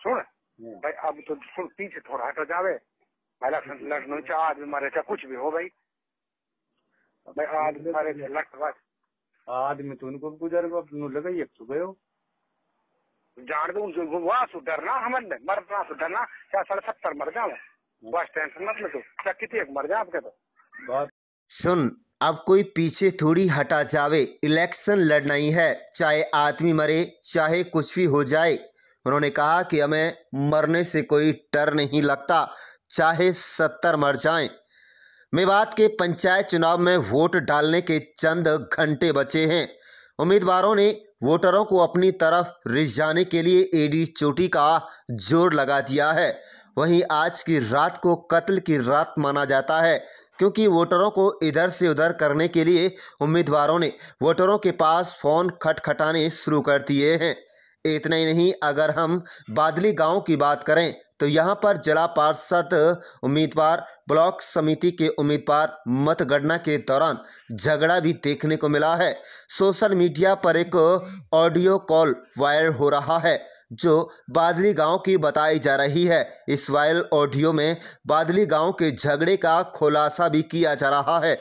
सुन। भाई अब तो सुन पीछे थोड़ा हटा जावे। भाई लक्षण लक्षण चाहे आदमी मारे चाहे कुछ भी हो भाई। भाई आदमी मारे लट बस। आदमी तो उनको गुजर गो नु लगा एक सु गयो जान दो उनसे वहाँ से डरना हमें मरना से डरना क्या साढ़े सत्तर मर जाओ बस टेंशन मत ले। तू क्या कितने एक मर जाए आपके तो? सुन अब कोई पीछे थोड़ी हटा जावे। इलेक्शन लड़ना ही है चाहे आदमी मरे चाहे कुछ भी हो जाए। उन्होंने कहा कि हमें मरने से कोई डर नहीं लगता, चाहे सत्तर मर जाएँ। मेवात के पंचायत चुनाव में वोट डालने के चंद घंटे बचे हैं। उम्मीदवारों ने वोटरों को अपनी तरफ़ रिझाने के लिए एडी चोटी का ज़ोर लगा दिया है। वहीं आज की रात को कत्ल की रात माना जाता है, क्योंकि वोटरों को इधर से उधर करने के लिए उम्मीदवारों ने वोटरों के पास फ़ोन खटखटाने शुरू कर दिए हैं। इतना ही नहीं, अगर हम बादली गाँव की बात करें तो यहाँ पर जिला पार्षद उम्मीदवार, ब्लॉक समिति के उम्मीदवार मतगणना के दौरान झगड़ा भी देखने को मिला है। सोशल मीडिया पर एक ऑडियो कॉल वायरल हो रहा है, जो बादली गाँव की बताई जा रही है। इस वायरल ऑडियो में बादली गाँव के झगड़े का खुलासा भी किया जा रहा है।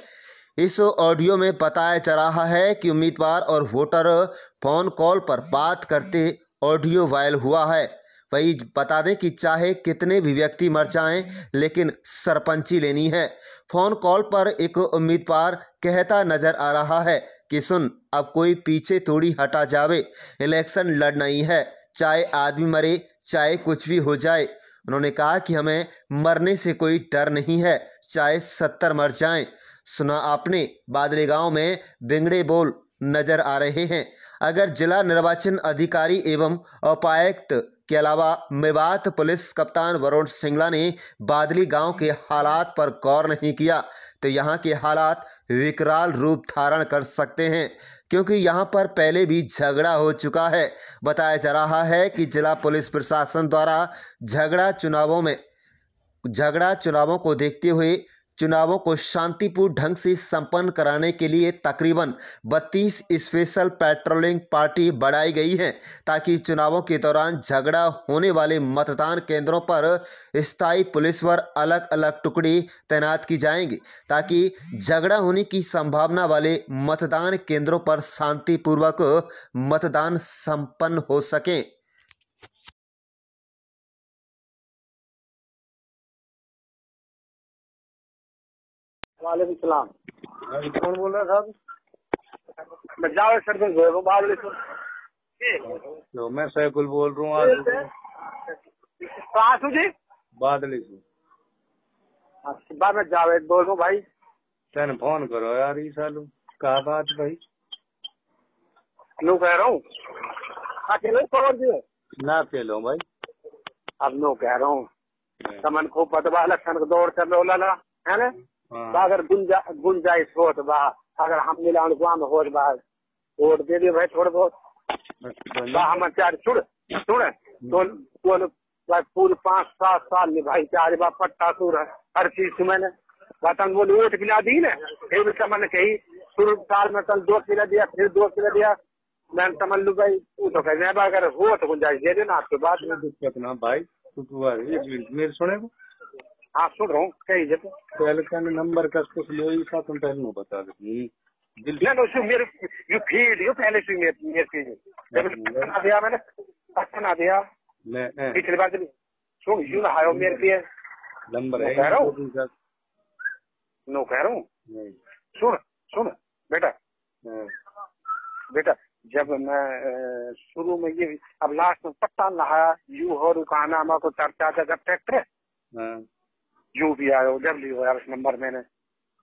इस ऑडियो में बताया जा रहा है कि उम्मीदवार और वोटर फ़ोन कॉल पर बात करते ऑडियो वायरल हुआ है। वही बता दें कि चाहे कितने भी व्यक्ति मर जाएँ, लेकिन सरपंची लेनी है। फ़ोन कॉल पर एक उम्मीदवार कहता नज़र आ रहा है कि, सुन, अब कोई पीछे थोड़ी हटा जावे। इलेक्शन लड़ना ही है। चाहे आदमी मरे, चाहे कुछ भी हो जाए। उन्होंने कहा कि हमें मरने से कोई डर नहीं है। चाहे सत्तर मर जाएँ। सुना आपने बादली गाँव में बिंगड़े बोल नज़र आ रहे हैं। अगर जिला निर्वाचन अधिकारी एवं उपायुक्त के अलावा मेवात पुलिस कप्तान वरुण सिंगला ने बादली गाँव के हालात पर गौर नहीं किया तो यहाँ के हालात विकराल रूप धारण कर सकते हैं, क्योंकि यहाँ पर पहले भी झगड़ा हो चुका है। बताया जा रहा है कि जिला पुलिस प्रशासन द्वारा झगड़ा चुनावों में, झगड़ा चुनावों को देखते हुए चुनावों को शांतिपूर्ण ढंग से संपन्न कराने के लिए तकरीबन 32 स्पेशल पेट्रोलिंग पार्टी बढ़ाई गई है, ताकि चुनावों के दौरान झगड़ा होने वाले मतदान केंद्रों पर स्थायी पुलिस वर अलग अलग टुकड़ी तैनात की जाएँगी, ताकि झगड़ा होने की संभावना वाले मतदान केंद्रों पर शांतिपूर्वक मतदान संपन्न हो सके। वालेकुम सलाम। कौन बोल रहा साहब मैं जावे सरपंच बोल रहा हूँ तो मैं सैकुल बोल रहा हूँ जी। बादली से अच्छा, मैं जावेद बोल रहा हूँ भाई। तेन फ़ोन करो यार ये सालू। कहा बात भाई? नो कह रहा हूँ। अकेले खबर दिए ना खेलो भाई। अब नो कह रहा हूँ। समन को पतवा लक्षण का दौर चल रहा ला। है ना? हाँ। तो अगर गुंजा गुंजाइश हो तो बा अगर हम मिला में हो तो बा वोट दे दिए भाई थोड़े बहुत। बा हम चार सुन सुन। तो तो पूरे पाँच सात साल में भाई चार बा पट्टा सुर है हर चीज़ से मैंने। वतन बोले वोट गिला दी ना? फिर भी समझ कही शुरू साल में कल दो किलो दिया फिर दो किलो दिया। मैंने समझ लू भाई वो तो कह अगर हो तो गुंजाइश दे देना आपके बाद। में दिक्कत ना भाई तू तू एक मिनट मेरे सुने को? हाँ सुन रहा हूँ? पहले नंबर का कुछ लो ही था तुम पहले बता दे। दिल ना मेरे यू फ़ीड यू पहले से मेरे मेरे चीज़ जब दिया मैंने बना दिया। मैं पिछली बार जब सुन यू ना हायो मेरे लिए नंबर है कह रहा हूँ। नो कह रहा हूँ। सुन सुन बेटा। हाँ, बेटा जब मैं शुरू में ये अब लास्ट में पट्टा नहाया यू हो रुकाना को चर्चा था जब ट्रैक्टर हाँ, यू भी आयो डब्ल्यू आया उस नंबर मैंने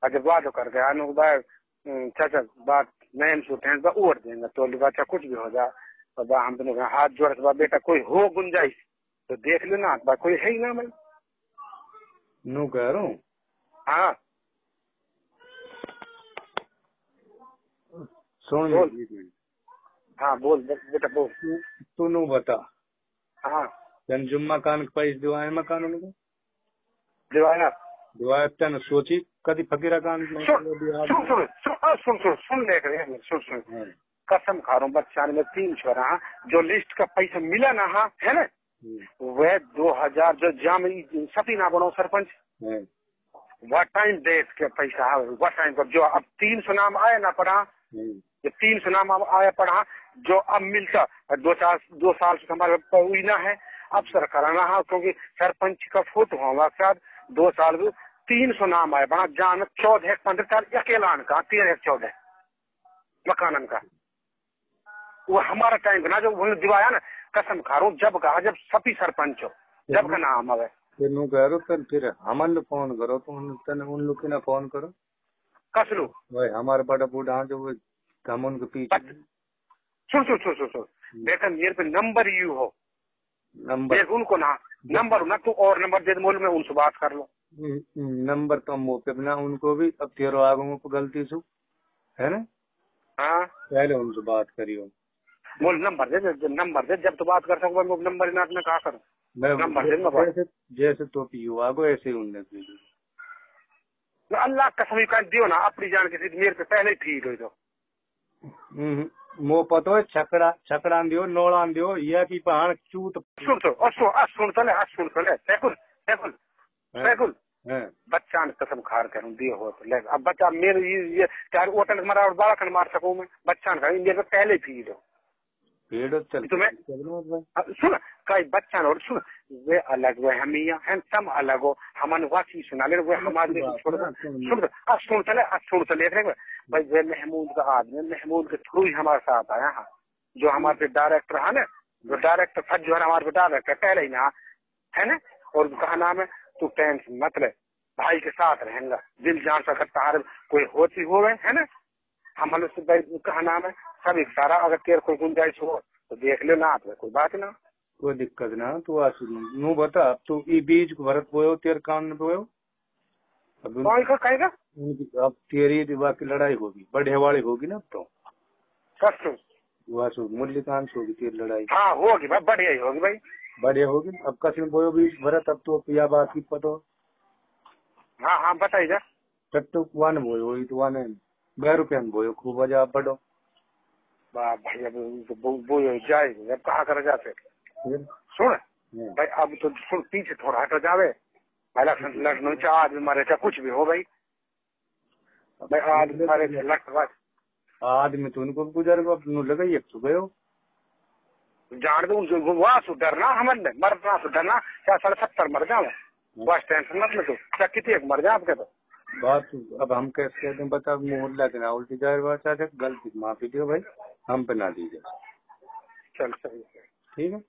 और जब बात कर गया। नो बाय चाचा बात नैन सुटे हैं वोट देंगे। तो लिखा अच्छा कुछ भी हो जाए तो बा हम दोनों कहा, हाथ जोड़ के बेटा कोई हो गुंजाइश तो देख लेना बा कोई है ही ना मैं नो कह रहा हूँ? हाँ। सुन बोल। हाँ बोल बेटा बोल। तू तू नो बता। हाँ। तन जुम्मा कान के पैसे दिवाए मकान उनको तन सोची कदी फकीरा कान सुन सुन सुन सुन हाँ, सुन सुन कर एक मिनट, सुन सुन हाँ, कसम खा रहा हूँ बच्चा में तीन छोरा हाँ, जो लिस्ट का पैसा मिला ना हाँ है ना हम्म, यार जो जाम सफी ना बनो सरपंच वह टाइम देख के पैसा वह टाइम पर जो अब तीन सौ नाम आया ना पड़ा हैं, ये तीन सौ नाम आया पड़ा जो अब मिलता दो साल दो साल से हमारे ना है अब सर कराना है क्योंकि सरपंच का फुट होगा शायद दो साल में तीन सौ नाम आए बड़ा जान चौदह पंद्रह साल अकेला का तेरह चौदह मकानन का। वो हमारा टाइम ना जो उन्होंने दिवाया ना कसम खा रहा हूँ जब कहा जब सभी सरपंच हो जब का नाम आवे। फिर नु करो फिर फिर हमन फ़ोन करो तो उन उन लोग के ना फ़ोन करो। कसलू वही हमारे बड़ा बूढ़ा जो हम उनके पीछे सुन सुन सुन सुन सुन। देखा मेरे पे नंबर यू हो। नंबर उनको ना नंबर ना तू और नंबर दे मोल में उनसे बात कर लो। नंबर तो हम पे ना उनको भी अब तेरो आगो में गलती सु है ना? हाँ। पहले उनसे बात करियो। मोल नंबर दे नंबर दे जब तो बात कर सको मैं नंबर ना अपने कहा कर? मैं नंबर दे जैसे जैसे तो पियो आगो ऐसे ही तो अल्लाह कसम का दियो ना अपनी जान के मेरे पे पहले ही ठीक हुई तो हम्म, मो पतो छकड़ा छकड़ा दियो नोड़ा दियो या की पहाड़ चूत सुन तो और सुन आज सुन तो ले आज सुन तो ले सैकुल सैकुल सैकुल बच्चा ने कसम खार करूँ दिए हो तो ले। अब बच्चा मेरे ये चार होटल मारा और बारह खन मार सकूँ मैं? बच्चा ने कहा मेरे का पहले फ़ीड ठीक सुन कई बच्चा और सुन वे अलग वे हम हैं सब अलग हो हमन वासी सुना ले वे छोड़ सुन तो आज सुन चले आज सुन चले भाई वे महमूद का आदमी महमूद के थ्रू ही हमारे साथ आया हाँ। जो हमारे पे डायरेक्टर है ना जो डायरेक्टर था जो है हमारे पे डायरेक्टर पहले ही ना है ना? और कहा नाम है तू टेंशन मत ले भाई के साथ रहेंगा। दिल जान सकता है कोई होती हो गए है ना? हम उससे कहा नाम है सब एक सारा अगर तेरे कोई गुंजाइश हो तो देख ले ना तो कोई बात ना कोई दिक्कत ना तू आ नु बता अब तू ई बीज भरत बोयो तेरे कान बोयो अब कौन का कहेगा अब तेरी दिवा की लड़ाई होगी बढ़े वाली होगी ना अब तो मूल्यकांश होगी तेरी लड़ाई हाँ होगी भाई बढ़िया ही होगी भाई बढ़े होगी अब कसम बोयो बीज भरत अब तो या बात की पतो हाँ हाँ बताइए तो वन बोयो वही तो वन बह रुपया में बोयो खूब वजह आप वाह भाई अब वो जाए अब कहा कर जाते सुन हाँ। भाई अब तो सुन पीछे थोड़ा हट जावे। लड़ने चाहे आदमी मारे चाहे कुछ भी हो भाई। भाई आदमी मारे चाहे आदमी तो उनको गुजर गो अब नु लगा एक तो गयो जान दो जो वहाँ से डरना हमन मरना से डरना। क्या साढ़े सत्तर मर जाओ बस टेंशन मत ले। तू क्या कितने एक मर जा आपके तो। बात तो- अब हम कैसे कहते हैं बता मोहल्ला के ना उल्टी ज़ाहिर बात है गलती माफ़ी दियो भाई। हम बना दीजिए। चल सही ठीक है?